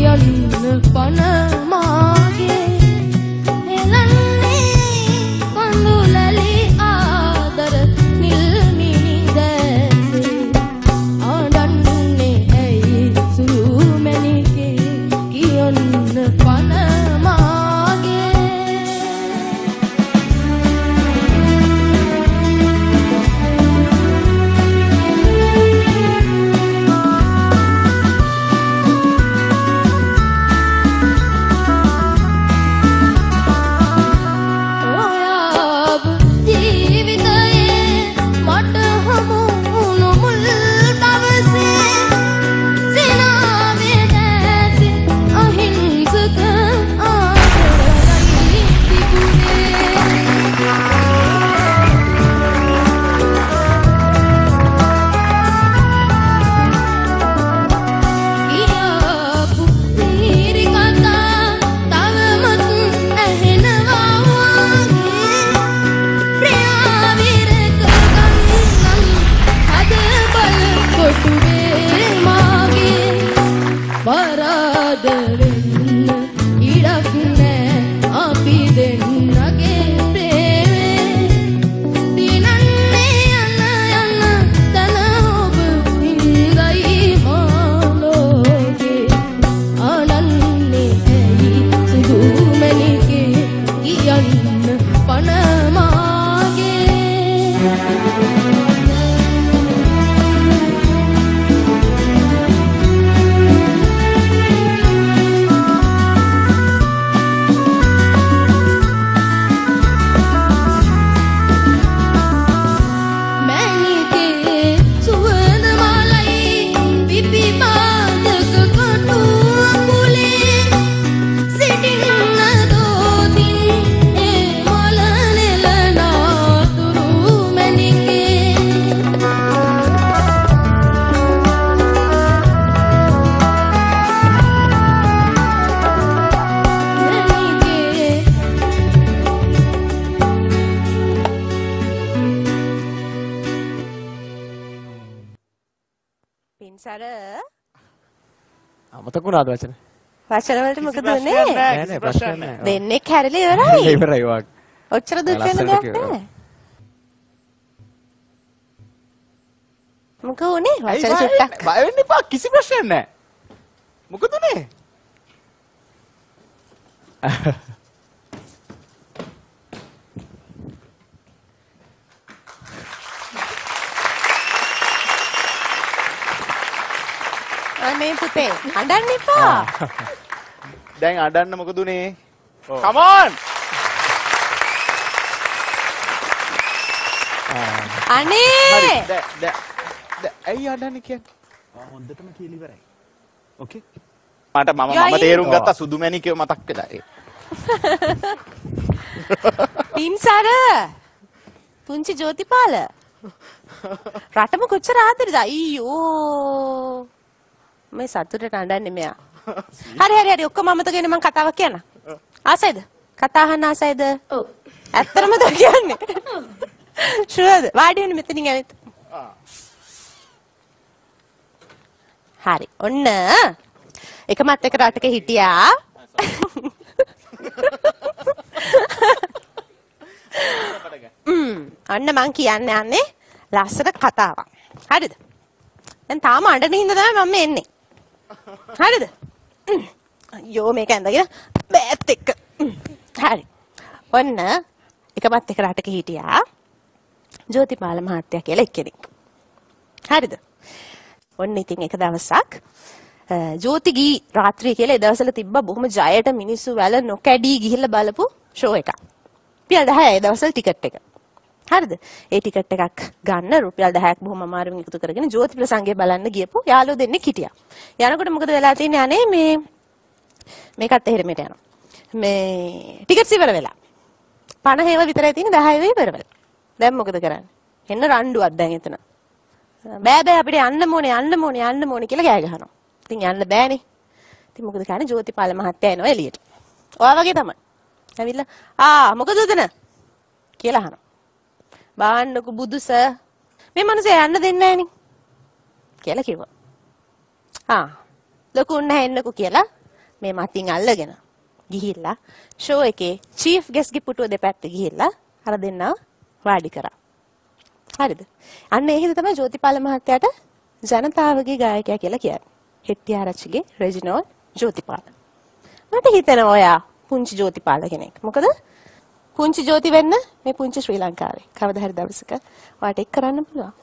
yalnız bana පින්සර අමතක වුණාද වචන? වචන වලට මොකද උනේ? නෑ නෑ ප්‍රශ්න නැහැ. නෑ. දෙන්නෙක් හැරිලා ඉවරයි. ඉවරයි වාක්. ඔච්චර දුක් වෙන දෙයක්. නෑ. මොකද උනේ? වචන. වෙන්නේ? බය වෙන්න එපා. කිසි ප්‍රශ්නයක් නැහැ. මොකද උනේ? අනේ පුතේ අඬන්න එපා. දැන් අඬන්න මොකද උනේ? come on! අනේ ඇයි අඬන්නේ කියන්නේ? හොඳටම කියලා ඉවරයි. ඕකේ? මට මම මම. තේරුම් ගත්තා සුදු මැණිකේ මතක් වෙලා ඒ. පින්සර පුංචි ජෝතිපාල රටම කොච්චර ආදරද අයියෝ මේ සතුටට අඬන්නේ මෙයා. හරි හරි හරි. ඔක්කොම අමතකගෙන මම කතාවක් කියන්න. ආසයිද? කතා අහන්න ආසයිද? ඔව්. ඇත්තටමද කියන්නේ? ෂුවර්ද වාඩි වෙන්න මෙතනින් ඇවිත්. හරි. ඔන්න. එකමත් එක රටක හිටියා. අන්න මං කියන්න යන්නේ ලස්සන කතාවක්. හරිද? දැන් තාම අඬන හින්දා තමයි මම එන්නේ. හරිද? ම්ම්. අයියෝ මේක ඇඳගෙන බෑත් එක්ක. ම්ම්. හරි. ඔන්න එකමත් එක රටක හිටියා ජෝතිපාල මහත්තයා කියලා එක්කෙනෙක්. හරිද? ඔන්න ඉතින් එක දවසක් අ, ජෝතිගී රාත්‍රිය කියලා ඒ දවස්වල තිබ්බ බොහොම ජයට මිනිස්සු වැල නොකැඩී ගිහිල්ලා බලපු ෂෝ එකක්. රුපියල් 10යි ඒ දවස්වල ටිකට් එක. හරිද? ඒ ටිකට් එකක් ගන්න රුපියල් 10ක් බොහොම අමාරුවෙන් එකතු කරගෙන ජෝති ප්‍රසංගය බලන්න ගියපු යාළුවෝ දෙන්නෙක් හිටියා. යනකොට මොකද වෙලා තියෙන්නේ අනේ මේ මේකත් එහෙරෙමෙට යනවා. මේ ටිකට්ස් ඉවර වෙලා. 50 ඒවා විතරයි තියෙන්නේ 10 ඒවා ඉවර වෙලා. දැන් මොකද කරන්නේ? එන්න රණ්ඩුවක් දැන් එතන. බෑ බෑ අපිට යන්න ඕනේ යන්න ඕනේ යන්න ඕනේ කියලා ගෑ ගහනවා. ඉතින් යන්න බෑනේ. ඉතින් මොකද කරන්නේ ජෝතිපාල මහත්තයා එනවා එළියට. ඔයා වගේ තමයි. ඇවිල්ලා ආ මොකද උදන කියලා අහනවා. බාන්නකෝ බුදු සර් මේ මනුස්සයා යන්න දෙන්නේ නැහනේ කියලා කිව්වා. ආ ලොකු උන්න හැන්නකෝ කියලා මේ මතින් අල්ලගෙන ගිහිල්ලා ෂෝ එකේ චීෆ් ගෙස්ට්ගේ පුටුව දෙපැත්තේ ගිහිල්ලා අර දෙන්නව වාඩි කරා. හරිද? අන්න ඒ හින්දා තමයි ජෝතිපාල මහත්තයාට ජනතාවගේ ගායකයා කියලා කියන්නේ. හෙට්ටිආරච්චිගේ රෙජිනෝල් ජෝතිපාල. මට හිතෙනවා ඔයා පුංචි ජෝතිපාල කෙනෙක්. මොකද පුංචි ජෝති වෙන්න මේ පුංචි ශ්‍රී ලංකාවේ. කවදා හරි දවසක. ඔයාට එක් කරන්න පුළුවන්.